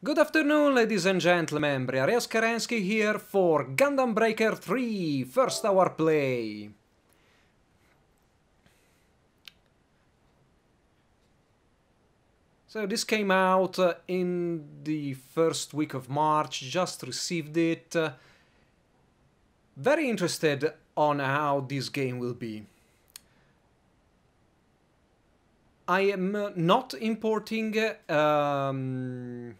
Good afternoon, ladies and gentlemen. Briareos Kerensky here for Gundam Breaker 3 First Hour Play. So this came out uh, in the first week of March, just received it. Uh, very interested on how this game will be. I am uh, not importing um,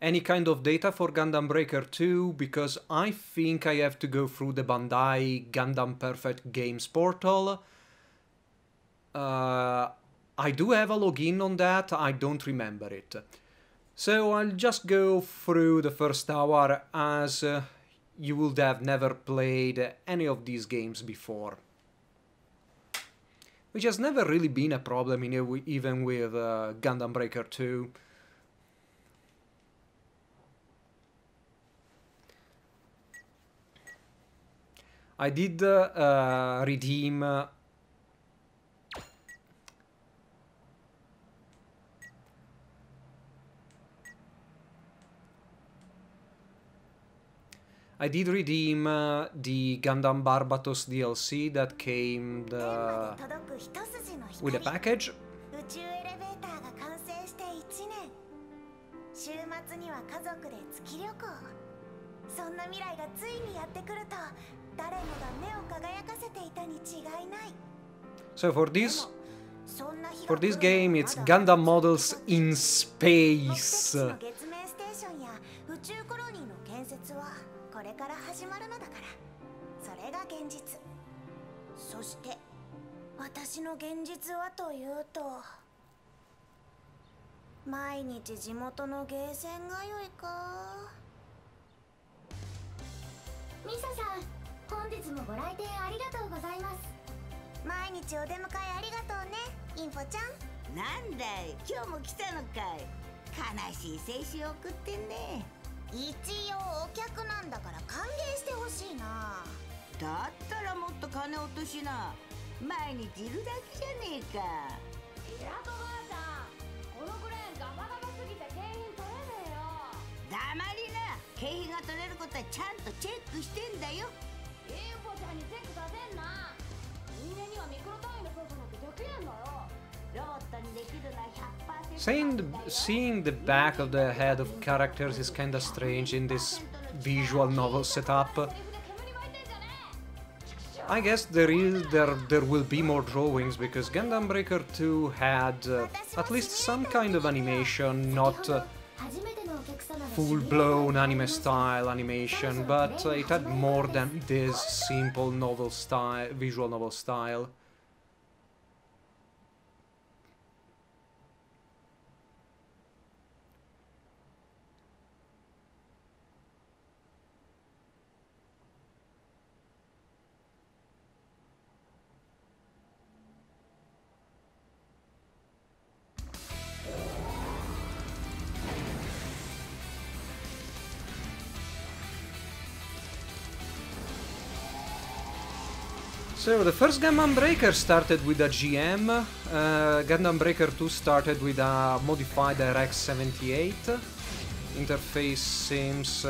any kind of data for Gundam Breaker 2 because I think I have to go through the Bandai Gundam Perfect Games portal. Uh, I do have a login on that, I don't remember it. So I'll just go through the first hour as uh, you would have never played any of these games before. Which has never really been a problem even with uh, Gundam Breaker 2. I did uh, redeem uh, I did redeem uh, the Gundam Barbatos DLC that came the... with a package. 週末には家族で月旅行そんな未来がついにやってくると 誰もが目を輝かせていたに違いない。So for this for this game it's Gundam models in space. これから始まるのだから。それが現実。そして私の現実はというと毎日地元のゲーセン通いか。ミサさん本日もご来店ありがとうございます。毎日お出迎えありがとうねインポちゃん。なんだい今日も来たのかい。悲しい青春送ってんね。一応お客なんだから歓迎してほしいな。だったらもっと金落としな。毎日いるだけじゃねえか。平子ばあちゃんこのクレーンガバガバすぎて景品取れねえよ。黙りな。景品が取れることはちゃんとチェックしてんだよ インポちゃんにチェックさせんな人間にはミクロ単位の操作なんてできねえんだよ Seeing the, seeing the back of the head of characters is kinda strange in this visual novel setup. I guess there is there there will be more drawings because Gundam Breaker 2 had uh, at least some kind of animation, not uh, full-blown anime style animation, but it had more than this simple novel style, visual novel style. So the first Gundam Breaker started with a GM, uh, Gundam Breaker 2 started with a modified RX-78. Interface seems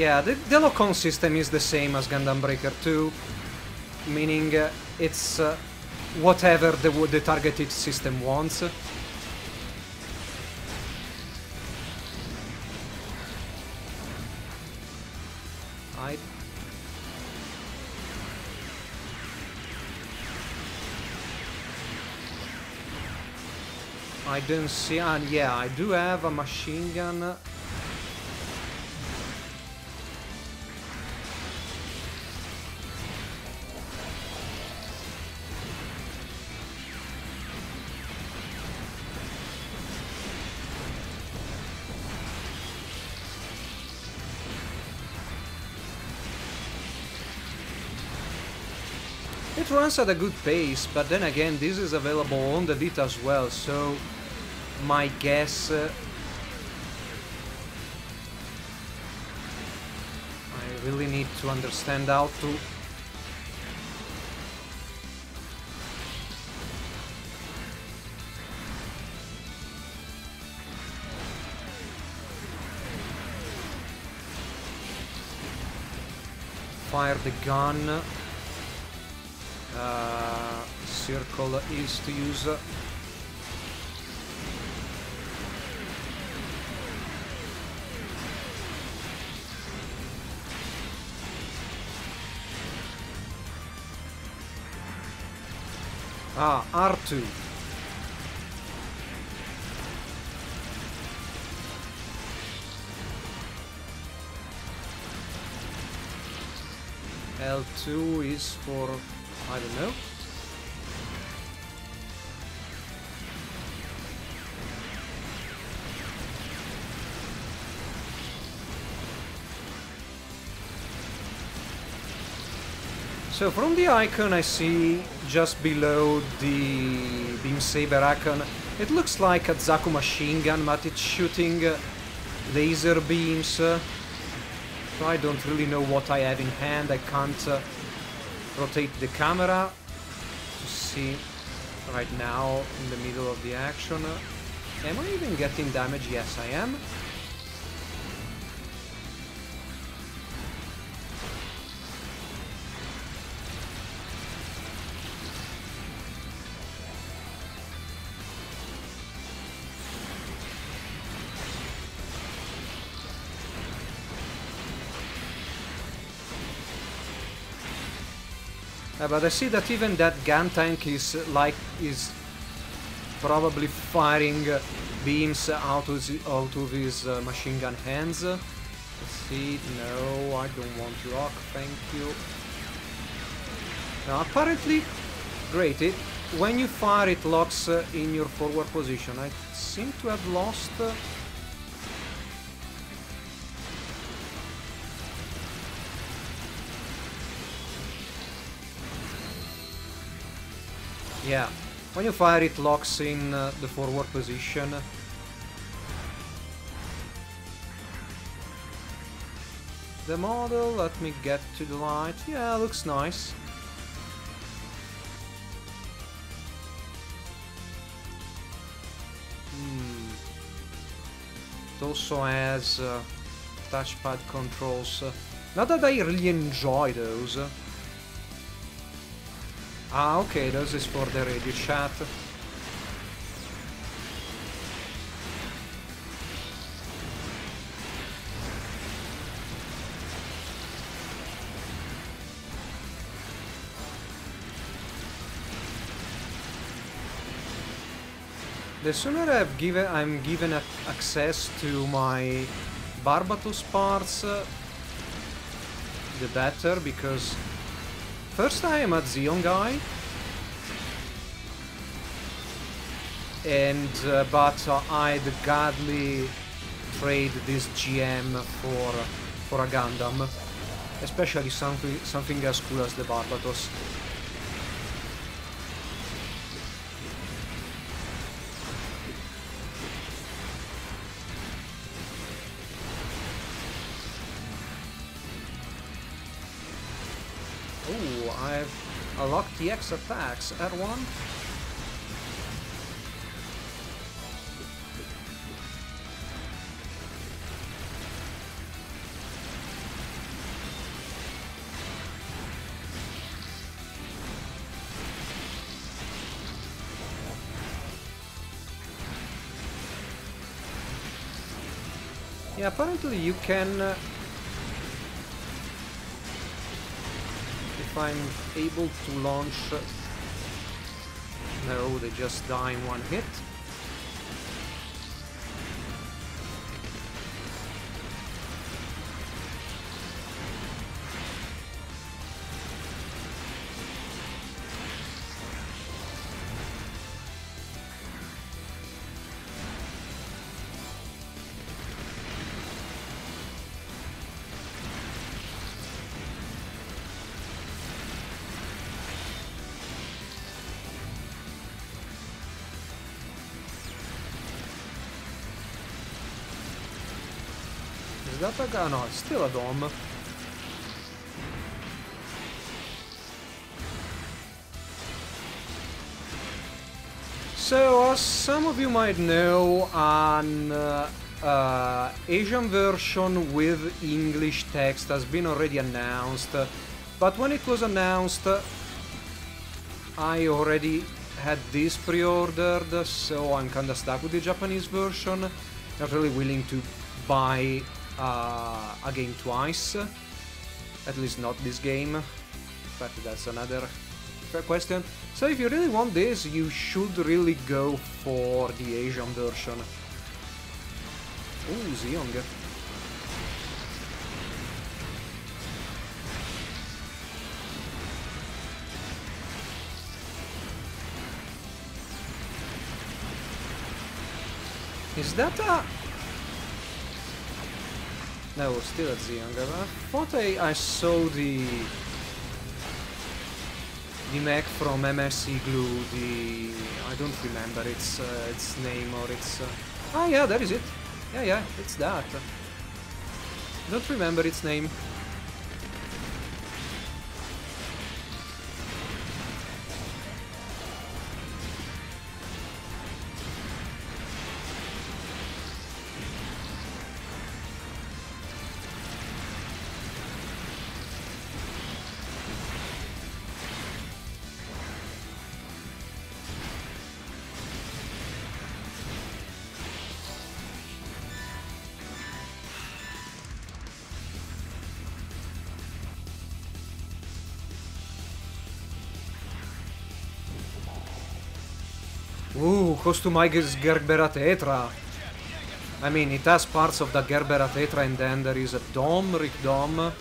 Yeah, the, the lock-on system is the same as Gundam Breaker 2, meaning uh, it's uh, whatever the, the targeted system wants. I... I don't see... And yeah, I do have a machine gun Runs at a good pace, but then again, this is available on the Vita as well, so my guess... Uh, I really need to understand how to fire the gun. Uh, circle is to use. Ah, R2. L2 is for, I don't know. So from the icon I see just below the beam saber icon, it looks like a Zaku machine gun, but it's shooting laser beams so I don't really know what I have in hand. I can't uh, rotate the camera to see right now in the middle of the action. Am I even getting damage? Yes, I am. But I see that even that gun tank is like is probably firing uh, beams out of, out of his uh, machine gun hands. Let's see, no, I don't want rock, thank you. Now apparently, great, it, when you fire it locks uh, in your forward position. I seem to have lost uh, Yeah, when you fire it locks in uh, the forward position. The model, let me get to the light. Yeah, looks nice. Hmm. It also has uh, touchpad controls. Not that I really enjoy those. Ah, ok, this is for the radio chat. The sooner I've given, I'm given access to my Barbatos parts, uh, the better, because first time at a Zeon guy. And, uh, but uh, I'd gladly trade this GM for, for a Gundam. Especially something, something as cool as the Barbatos. 50 extra packs at one? Yeah, apparently you can uh, I'm able to launch... No, they just die in one hit. That a guy? No, still a Dom. So, as some of you might know, an uh, uh, Asian version with English text has been already announced, but when it was announced, I already had this pre-ordered, so I'm kinda stuck with the Japanese version. Not really willing to buy uh, a game twice, at least not this game, but that's another question. So if you really want this, you should really go for the Asian version. Ooh, Zeong. Is that a... No, we're still at Zeong. I thought I, I saw the... The mech from MS IGLOO, the... I don't remember its, uh, its name or its... Uh... Ah yeah, that is it. Yeah, yeah, it's that. Don't remember its name. Customizes Gerbera Tetra. I mean, it has parts of the Gerbera Tetra and then there is a Dom, Rick Dom.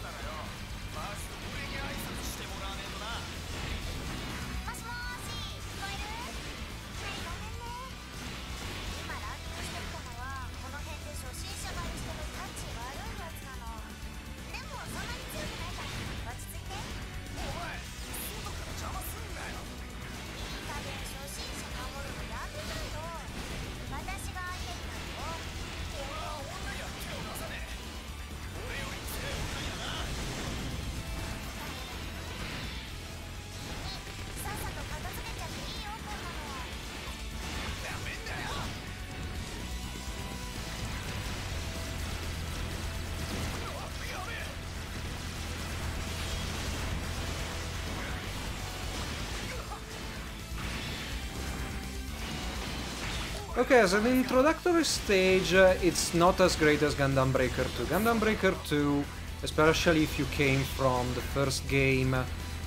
Okay, as an introductory stage, uh, it's not as great as Gundam Breaker 2. Gundam Breaker 2, especially if you came from the first game,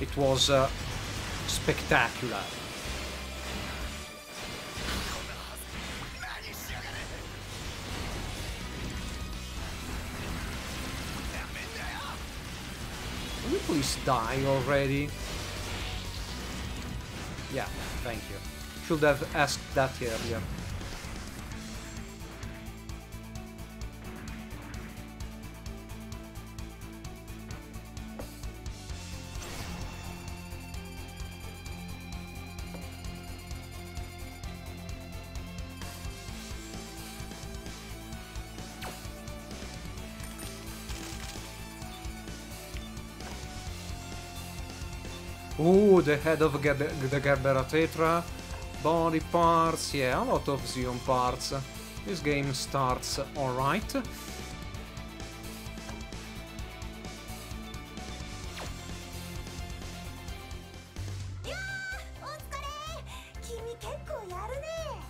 it was uh, spectacular. Will you please die already? Yeah, thank you. Should have asked that earlier. the head of Gab the Gabbera Tetra, body parts, yeah, a lot of Zeon parts. This game starts alright.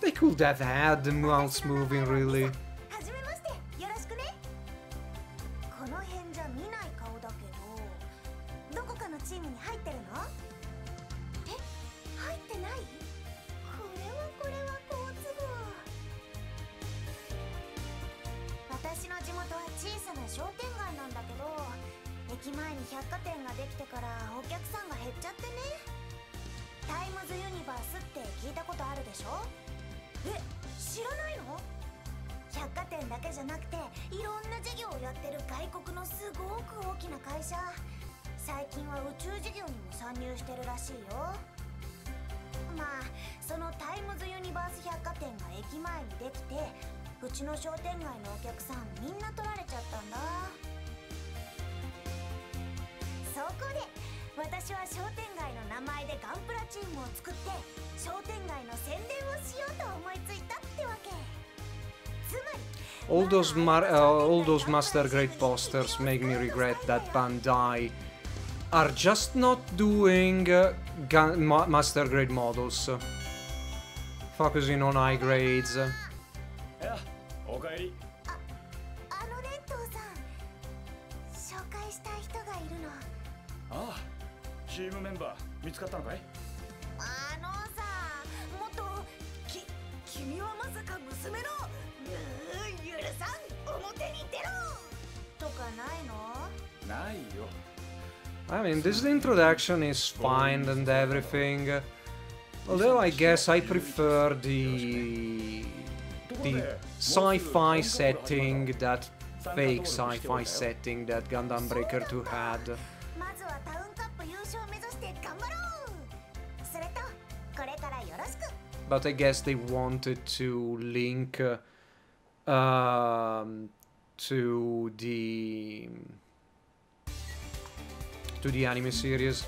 They could have had the mouse moving, really. ない。これはこれは好都合。私の地元は小さな商店街なんだけど駅前に百貨店ができてからお客さんが減っちゃってね。タイムズユニバースって聞いたことあるでしょ？え知らないの？百貨店だけじゃなくていろんな事業をやってる外国のすごく大きな会社。最近は宇宙事業にも参入してるらしいよ。まあそのタイムズユニバース百貨店が駅前にできてうちの商店街のお客さんみんな取られちゃったんだ。そこで私は商店街の名前でガンプラチームを作って商店街の宣伝をしようと思いついたってわけ。つまり All those, mar uh, all those Master Grade posters make me regret that Bandai are just not doing uh, ma Master Grade models. Focusing on high grades. おか I mean, this introduction is fine and everything. Although I guess I prefer the the sci-fi setting, that fake sci-fi setting that Gundam Breaker 2 had. But I guess they wanted to link uh, um, to the to the anime series.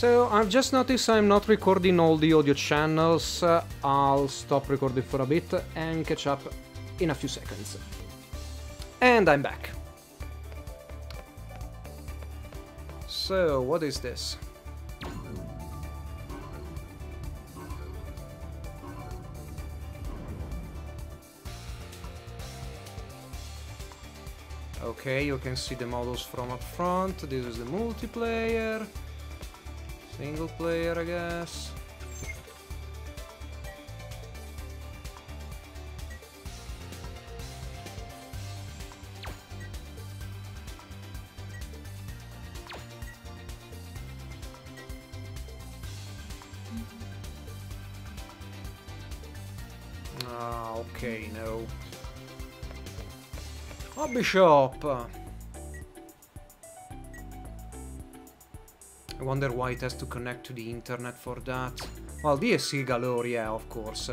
So I've just noticed I'm not recording all the audio channels. Uh, I'll stop recording for a bit and catch up in a few seconds. And I'm back. So, what is this? Okay, you can see the models from up front. This is the multiplayer. Single player, I guess. Ah, okay, no. Hobby shop! Wonder why it has to connect to the internet for that. Well, DSC galore, yeah, of course.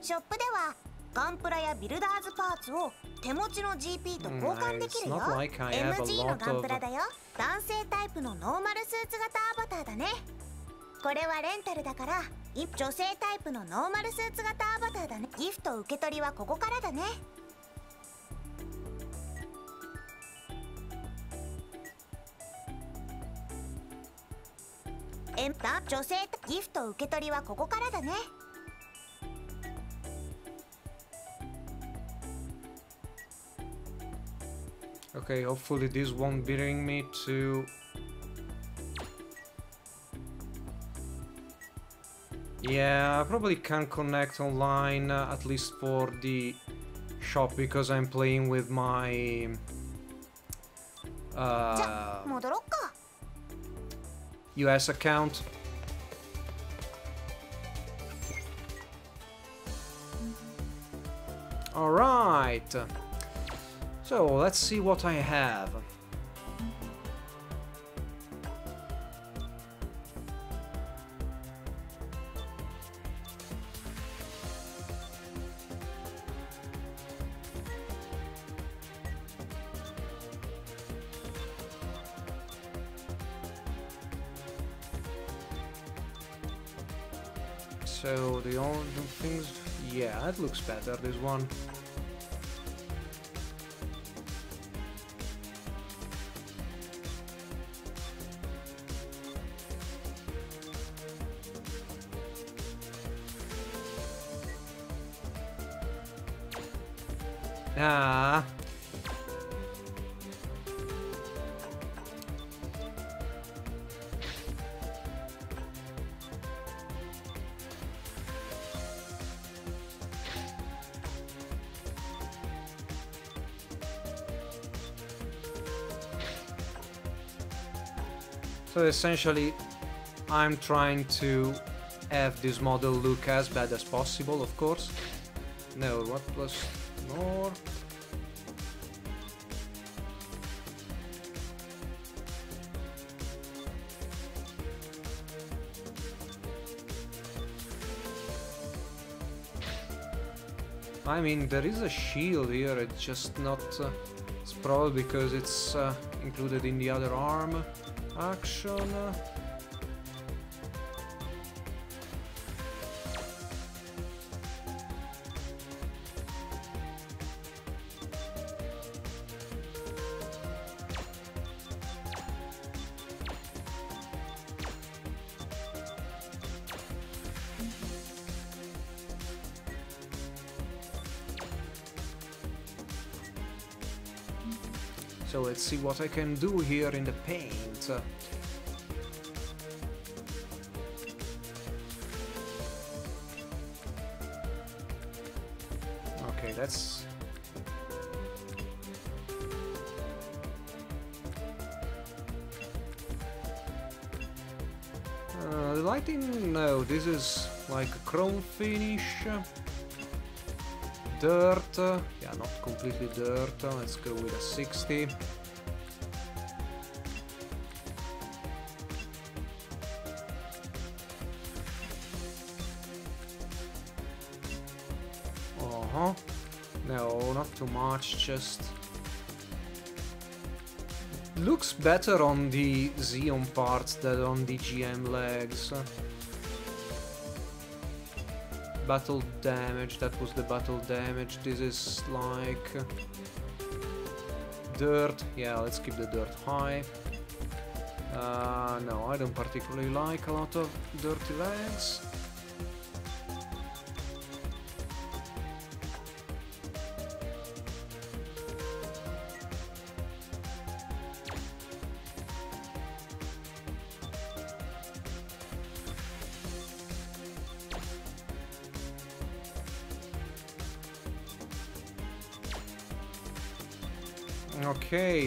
ショップではガンプラやビルダーズパーツを手持ちの GP と交換できるよ。Like MG のガンプラだよ。男性タイプのノーマルスーツ型アバターだね。これはレンタルだから、女性タイプのノーマルスーツ型アバターだね。ギフト受け取りはここからだね。エンタ女性ギフト受け取りはここからだね Okay, hopefully this won't bring me to... Yeah, I probably can't connect online, uh, at least for the shop, because I'm playing with my... Uh, US account. Alright. So, let's see what I have. Looks better, this one. Essentially, I'm trying to have this model look as bad as possible, of course. No, what was more? I mean, there is a shield here, it's just not... Uh, it's probably because it's uh, included in the other arm action. What I can do here in the paint. Okay, that's... Uh, lighting, no, this is like a chrome finish. Dirt, yeah, not completely dirt, let's go with a 60. Much, just... Looks better on the Zeon parts than on the GM legs. Battle damage, that was the battle damage. This is like... Dirt, yeah, let's keep the dirt high. Uh, no, I don't particularly like a lot of dirty legs.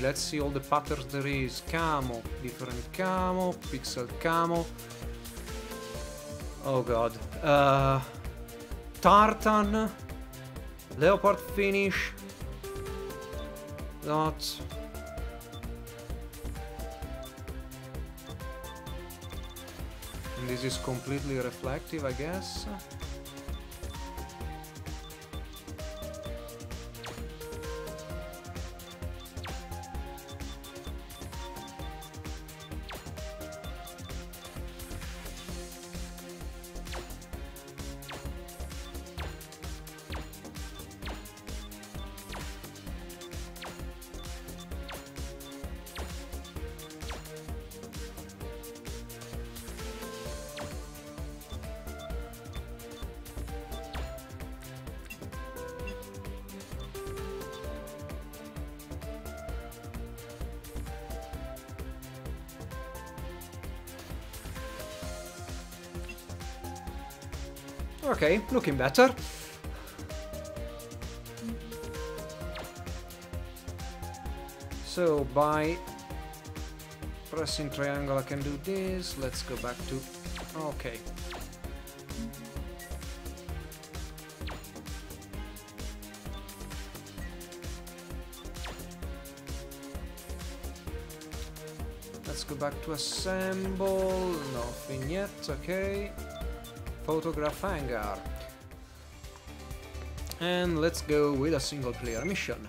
Let's see all the patterns there is. Camo, different camo, pixel camo. Oh god. Uh, tartan, leopard finish. Not. And this is completely reflective, I guess. Okay, looking better. So by pressing triangle I can do this. Let's go back to... Okay. Let's go back to assemble. Nothing yet, okay photograph hangar. And let's go with a single player mission.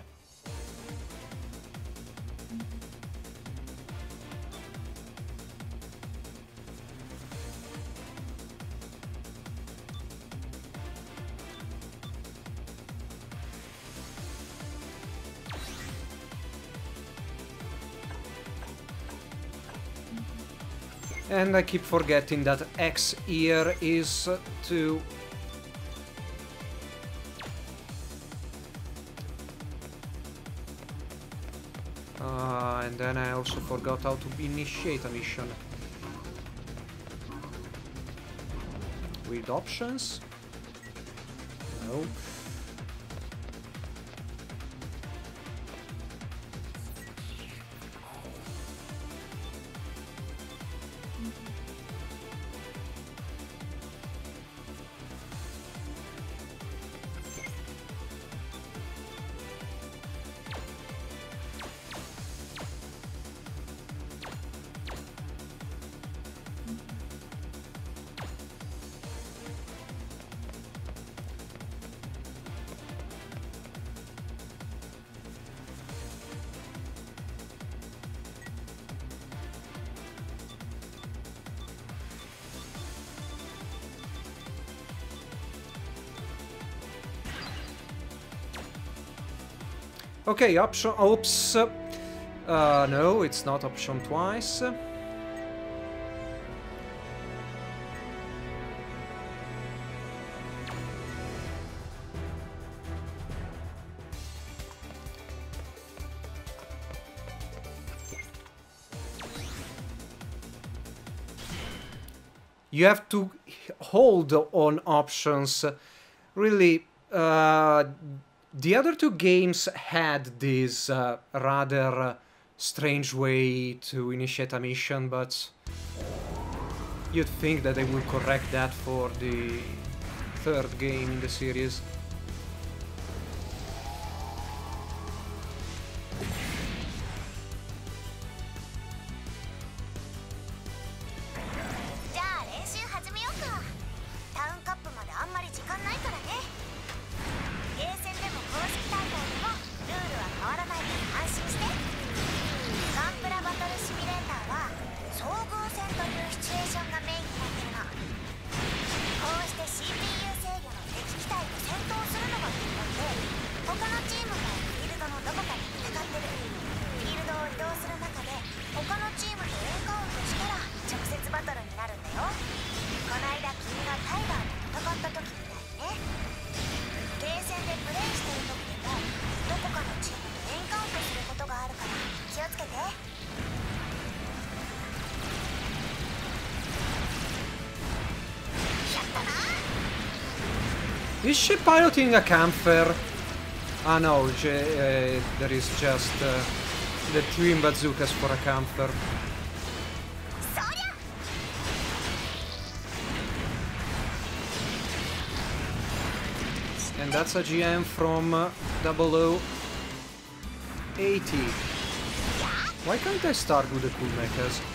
And I keep forgetting that X here is to... Uh, and then I also forgot how to initiate a mission. With options? No. Okay, option... Oops. Uh, no, it's not option twice. you have to hold on options. Really, uh, the other two games had this uh, rather strange way to initiate a mission, but you'd think that they would correct that for the third game in the series. Is she piloting a Kämpfer? Ah no, uh, there is just uh, the twin bazookas for a Kämpfer. And that's a GM from uh, 0080. Why can't I start with the cool mechas?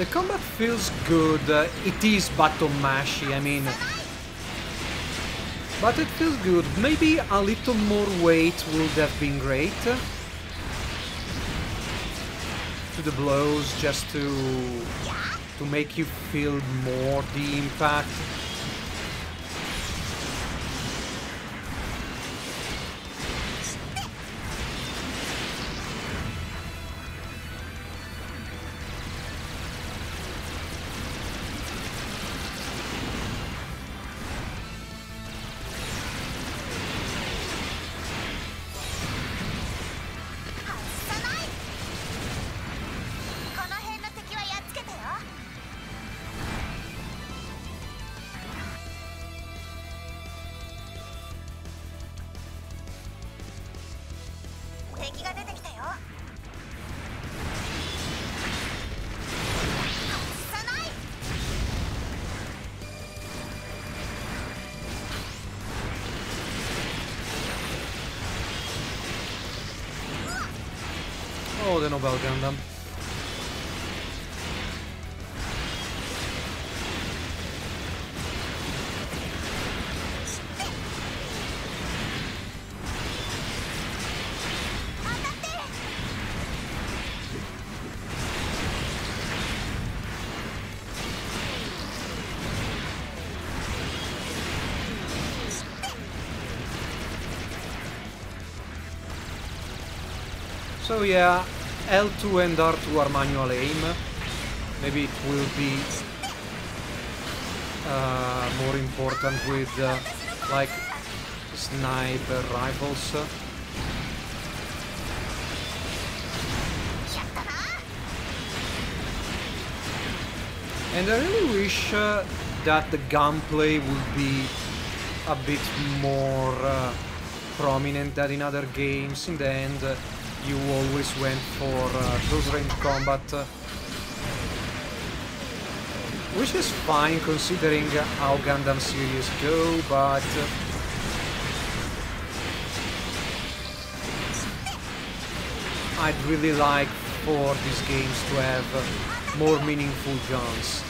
The combat feels good. Uh, it is button mashy, I mean... But it feels good. Maybe a little more weight would have been great. To the blows, just to... to make you feel more the impact. So yeah, L2 and R2 are manual aim. Maybe it will be uh, more important with uh, like sniper rifles. And I really wish uh, that the gunplay would be a bit more uh, prominent than in other games. In the end, you always went for uh, close range combat. Which is fine considering how Gundam series go, but... Uh, I'd really like for these games to have more meaningful guns.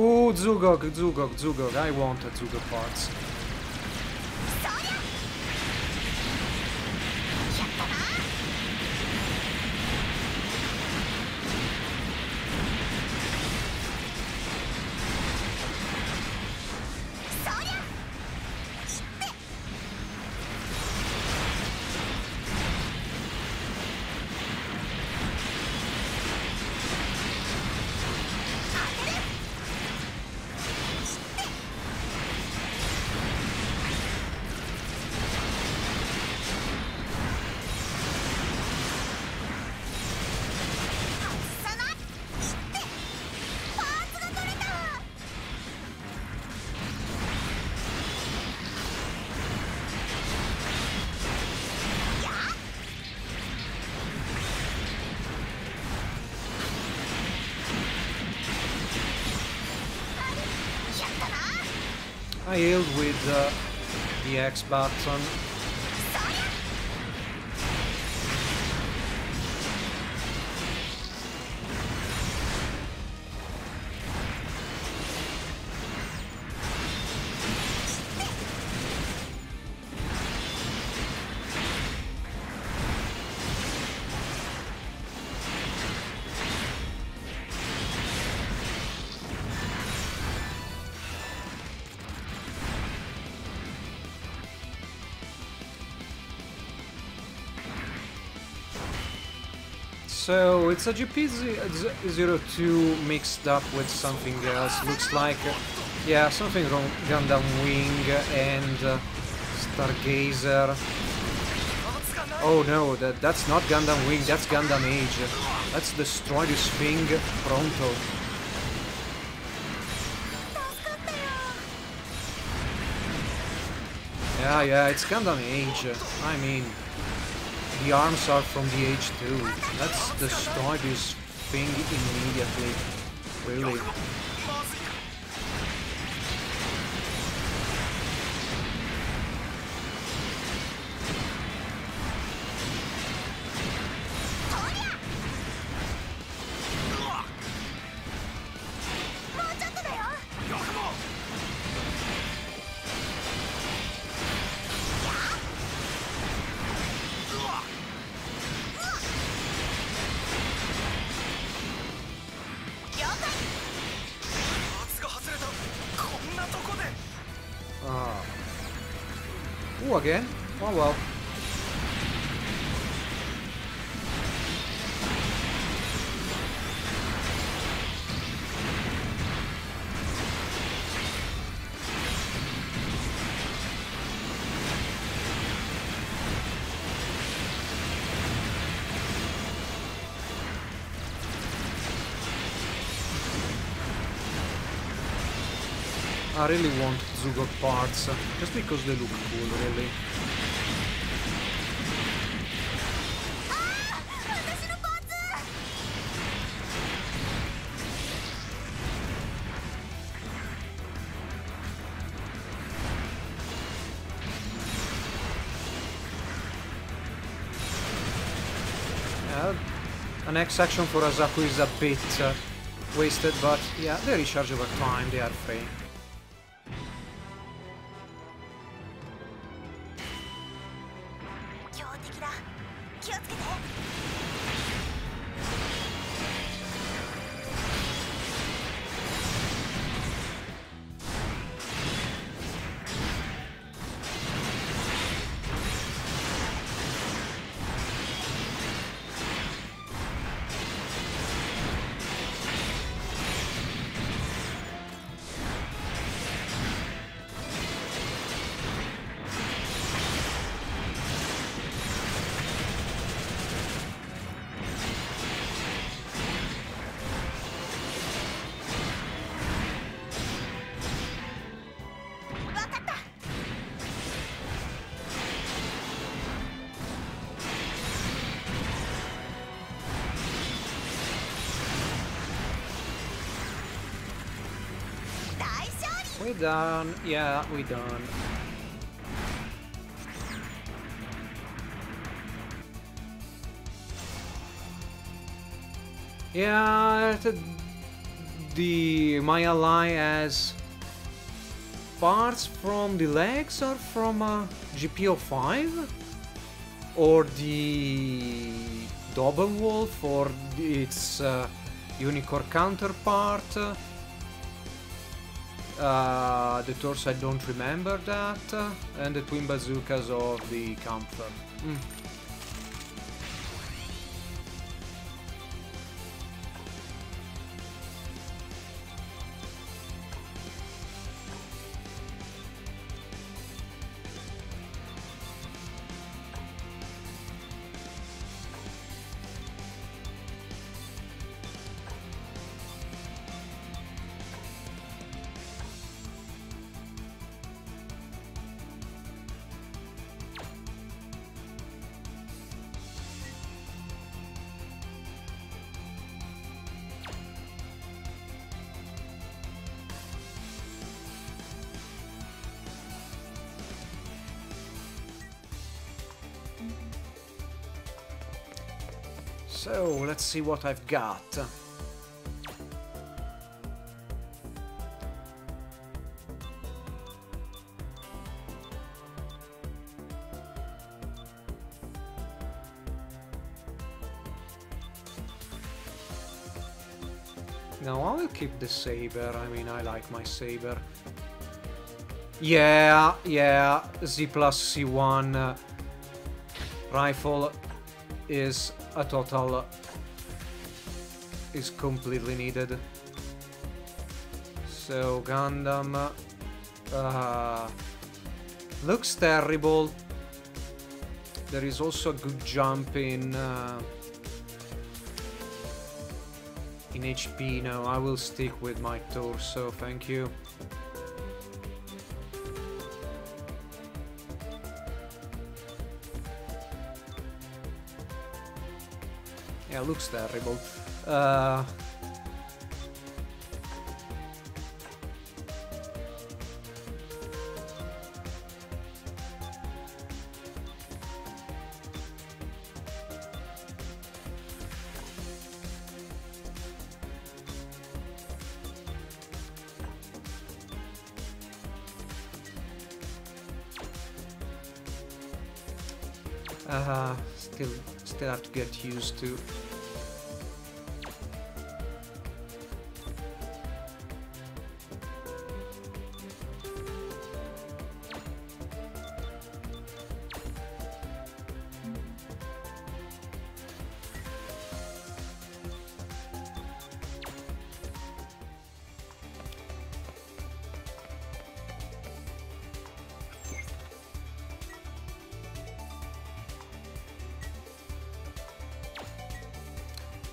Ooh, Zugok, Zugok, Zugok. I want a Zugok parts. The X So it's a GP02 mixed up with something else. Looks like, uh, yeah, something wrong. Gundam Wing and uh, Stargazer. Oh no, that that's not Gundam Wing. That's Gundam Age. Let's destroy this thing pronto. Yeah, yeah, it's Gundam Age. I mean, the arms are from the H2. Let's destroy this thing immediately. Really. Just because they look cool, really. An X action for a Zaku is a bit uh, wasted, but yeah, they recharge over time, they are free. Done. Yeah, we done. Yeah, the my ally has parts from the legs or from uh, GP05 or the double wolf or its uh, unicorn counterpart. Uh, the torso I don't remember that, and the twin bazookas of the Kämpfer. Mm. So, let's see what I've got. No, I will keep the saber. I mean, I like my saber. Yeah, yeah, Z plus C1 uh, rifle is a total is completely needed. So Gundam uh, looks terrible. There is also a good jump in uh, in HP. No, I will stick with my torso. Thank you. Looks terrible. Uh, uh, still, still have to get used to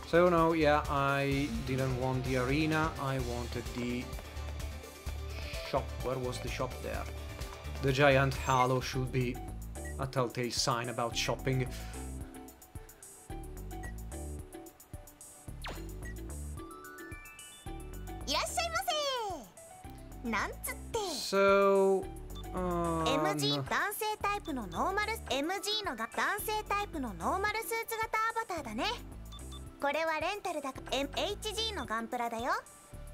So no, yeah, I didn't want the arena, I wanted the shop. Where was the shop there? The giant halo should be a telltale sign about shopping. So, um, MG 男性タイプのノーマル MG のが男性タイプのノーマル これはレンタルだか MHG のガンプラだよ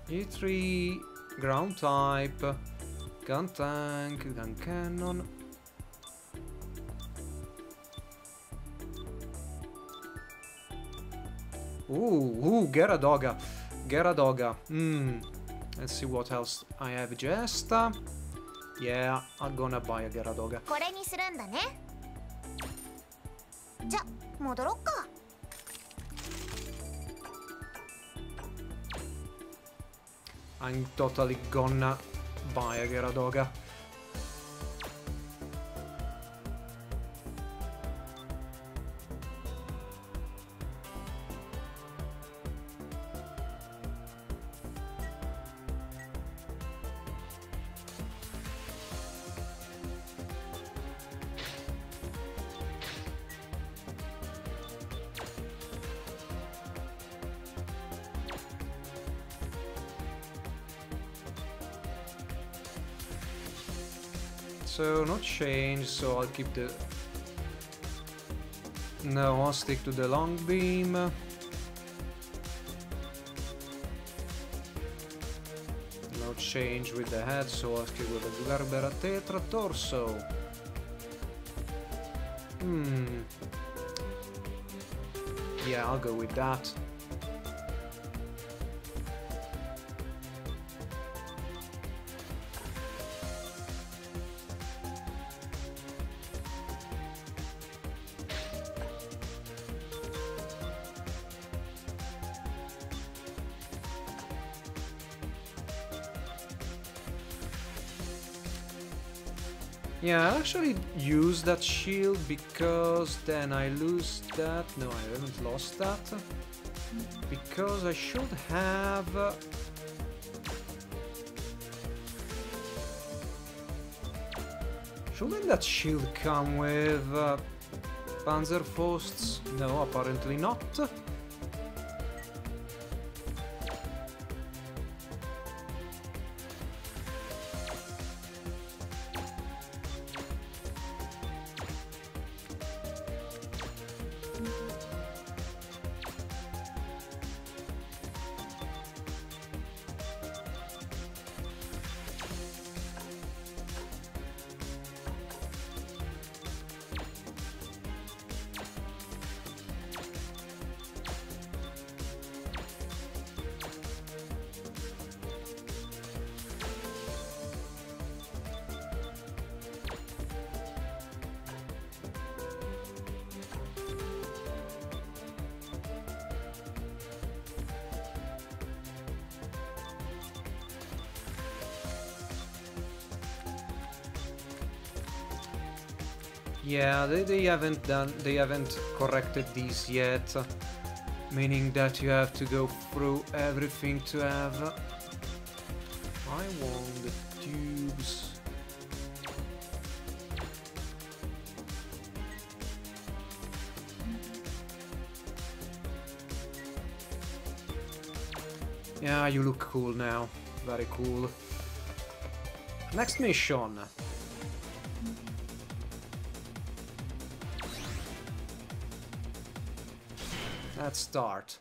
E3 ground type gun tank gun cannon Ooh, ooh, Geradoga. Geradoga. Hmm. Let's see what else I have. Jesta. Yeah, I'm gonna buy a Geradoga. これにするんだねじゃ戻ろっか I'm totally gonna buy a Geradoga. Change, so I'll keep the... No, I'll stick to the long beam. No change with the head, so I'll stick with the Gerbera Tetra torso. Hmm. Yeah, I'll go with that. Actually use that shield because then I lose that. No, I haven't lost that. Because I should have... uh, Shouldn't that shield come with uh? No, apparently not. They, they haven't done, they haven't corrected these yet. Meaning that you have to go through everything to have... I want the tubes. Yeah, you look cool now. Very cool. Next mission. Let's start.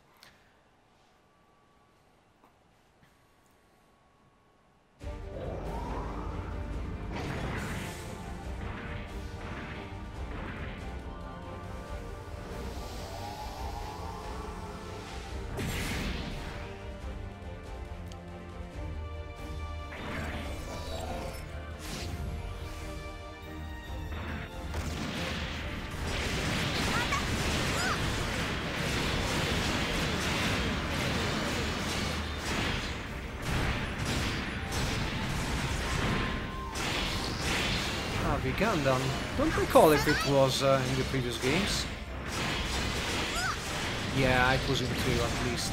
Vigandan. Don't recall if it was uh, in the previous games. Yeah, it was in two at least.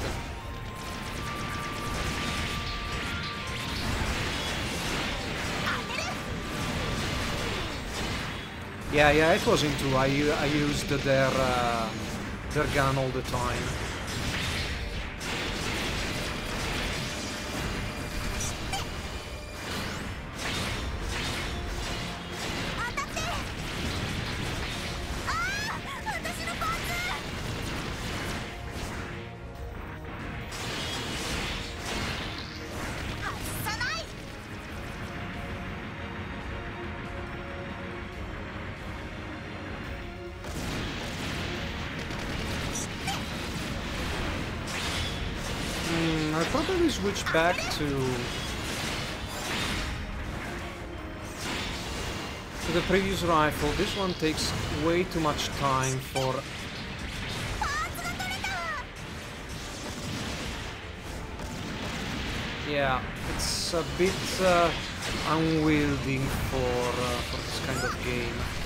Yeah, yeah, it was in two. I, I used their, uh, their gun all the time. Back to... to the previous rifle. This one takes way too much time for... Yeah, it's a bit uh, unwieldy for, uh, for this kind of game.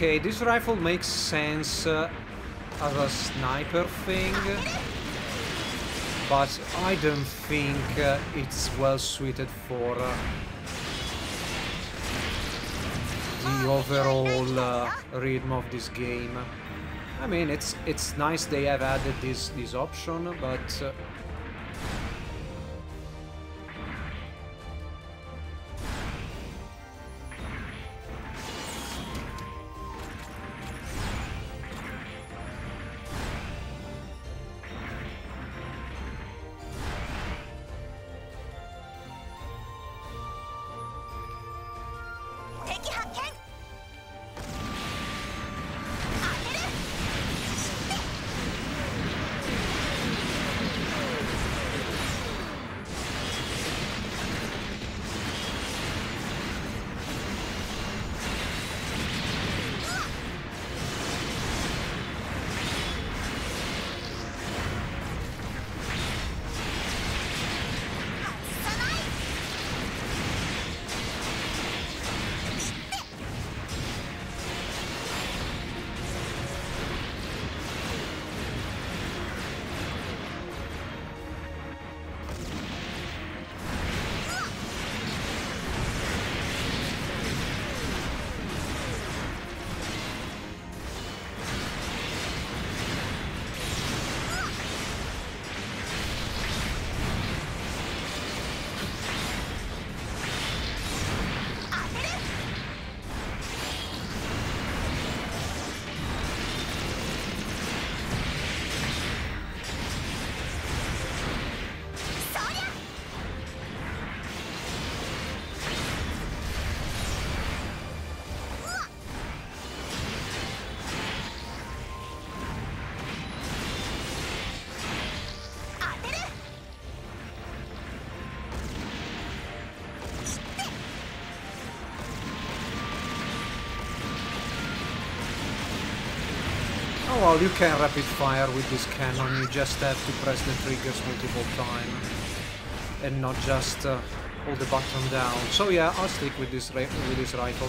Okay, this rifle makes sense uh, as a sniper thing, but I don't think uh, it's well suited for uh, the overall uh, rhythm of this game. I mean, it's it's nice they have added this this option, but well, you can rapid fire with this cannon, you just have to press the triggers multiple times and not just uh, hold the button down. So yeah, I'll stick with this with this rifle.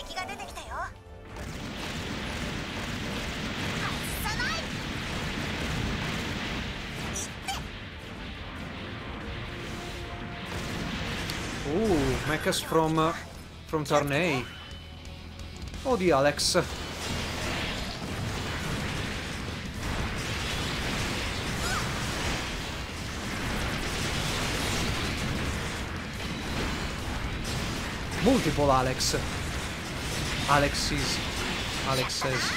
敵が出てきたよ Ooh, mechas from uh, from Tarnay. Oh, the Alex. Multiple Alex. Alexes. Alexes.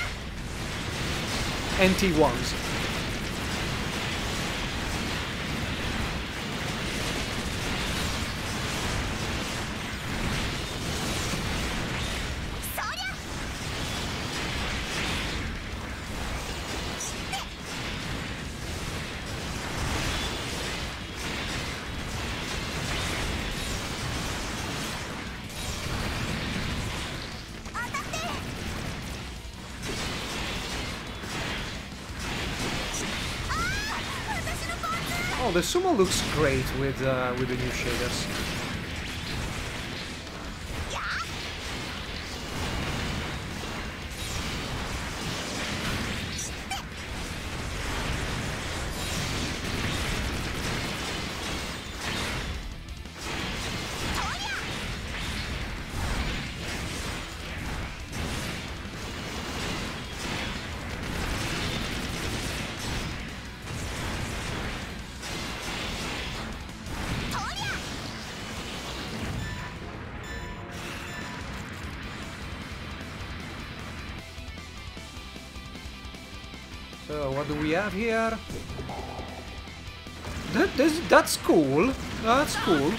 NT1s. Oh, the sumo looks great with uh, with the new shaders. Have here? That, this, that's cool. That's cool.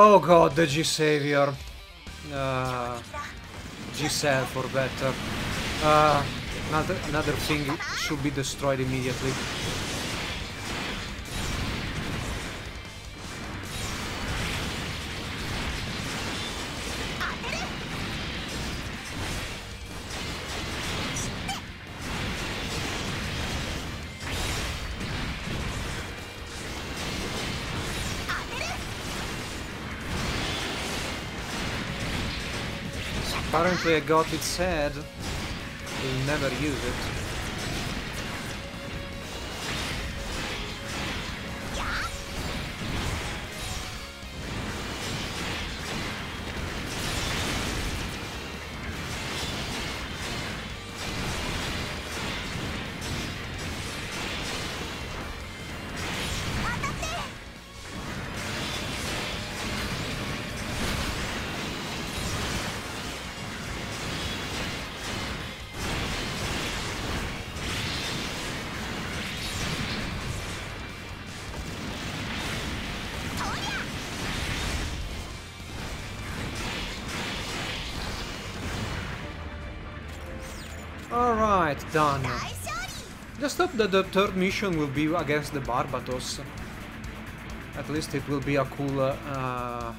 Oh god, the G-Savior. Uh, G-Self for better. Uh, another, another thing should be destroyed immediately. Apparently I got its head. Will never use it. Alright, done. Just hope that the third mission will be against the Barbatos. At least it will be a cool uh,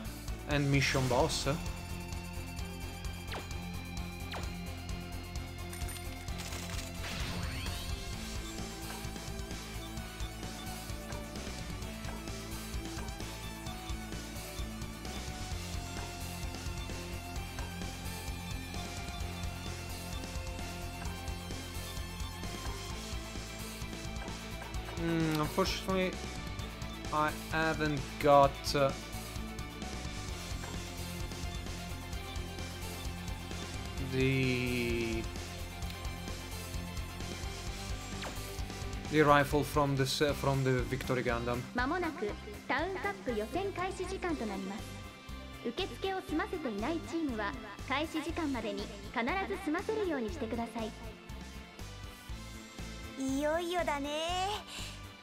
end mission boss. Unfortunately, I haven't got... Uh, the the rifle from the from the Victory Gundam. まもなくタウンカップ予選開始時間となります。受付を済ませていないチームは開始時間までに必ず済ませるようにしてください。いよいよだね。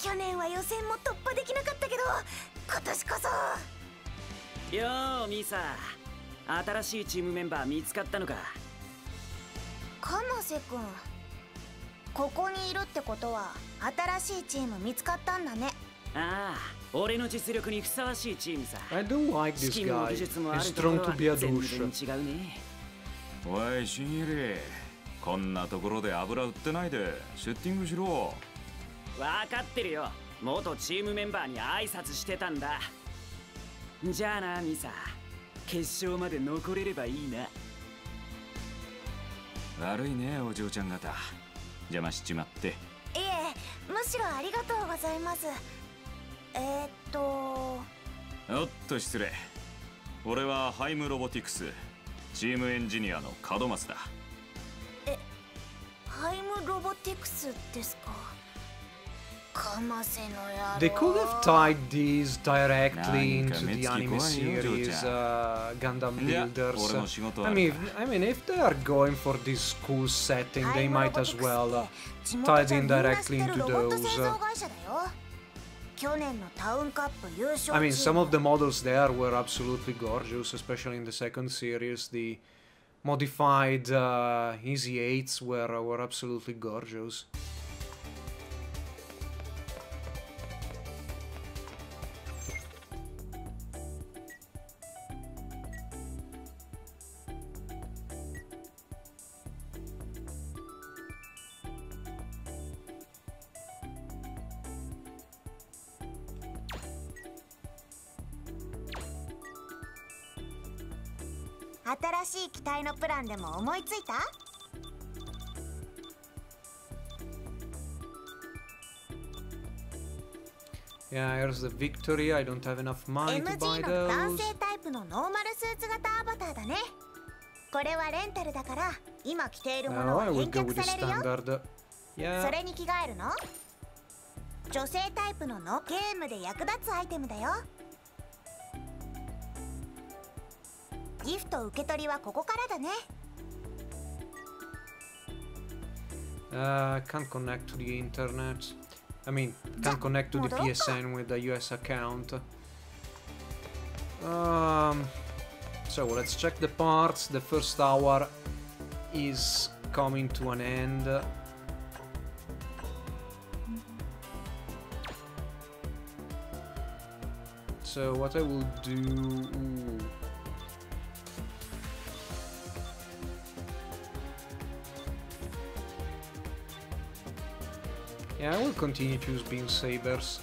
去年は予選も突破できなかったけど今年こそ。よーミーサ新しいチームメンバー見つかったのか？かなせ君ここにいるってことは新しいチーム見つかったんだね。ああ俺の実力にふさわしいチームさ。I don't like this guy. He's strong to be a douche. 違うね。おいシンイリこんなところで油売ってないでセッティングしろ分かってるよ。元チームメンバーに挨拶してたんだ。じゃあなミサ。決勝まで残れればいいな。悪いねお嬢ちゃん方。邪魔しちまって。いえむしろありがとうございます。えー、っと。おっと失礼。俺はハイムロボティクス。チームエンジニアの門松だ。えハイムロボティクスですか？They could have tied these directly into the anime series uh, Gundam Builders. I mean, I mean, if they are going for this school setting, they might as well uh, tie it in directly into those. Uh, I mean, some of the models there were absolutely gorgeous, especially in the second series. The modified uh, Ez8s were, were absolutely gorgeous. Yeah, here's the victory. I don't have enough money to buy those. 男性タイプのノーマルスーツ型アバターだね。これはレンタルだから今着ているものは返却されるよ。Yeah. それに着替えるの？女性タイプののゲームで役立つアイテムだよ。ギフト受け取りはここからだね。Uh, can't connect to the internet. I mean, can't connect to the PSN with the US account. Um, so let's check the parts. The first hour is coming to an end. So what I will do... Ooh. Yeah, I will continue to use Beam Sabers.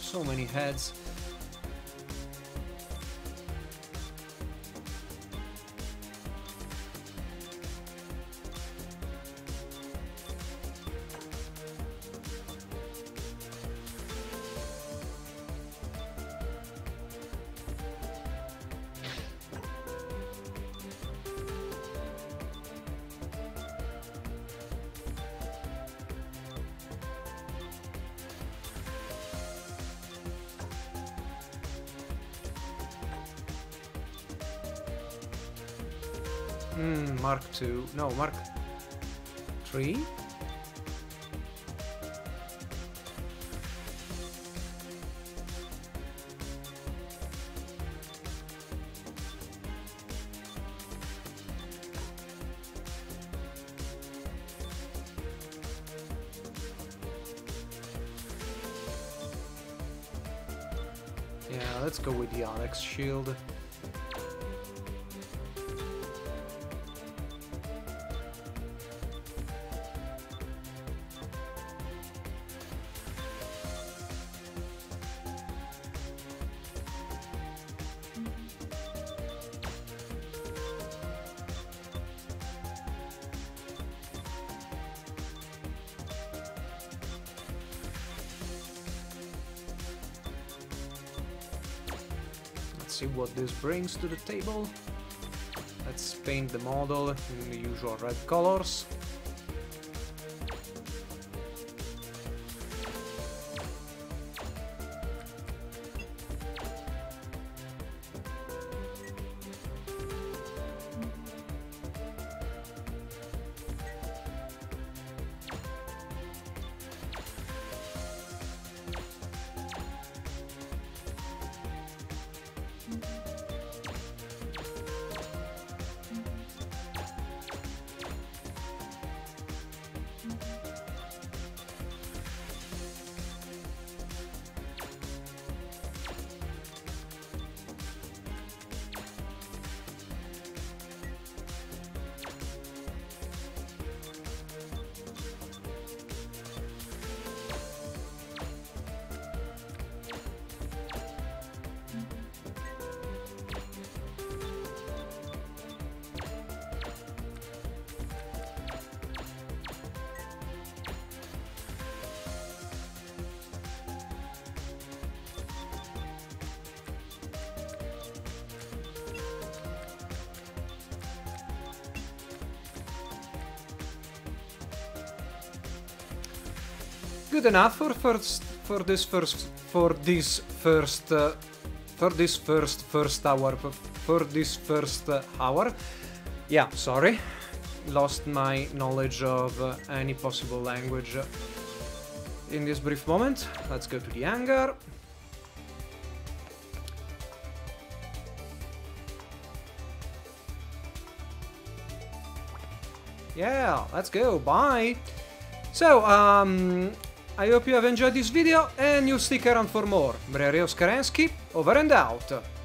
So many heads. 2. No, Mark 3? See what this brings to the table. Let's paint the model in the usual red colors. Good enough for first for this first for this first uh, for this first first hour for this first uh, hour. Yeah, sorry, lost my knowledge of uh, any possible language in this brief moment. Let's go to the hangar. Yeah, let's go. Bye. So, um, I hope you have enjoyed this video and you'll stick around for more. Brereo Skarensky, over and out.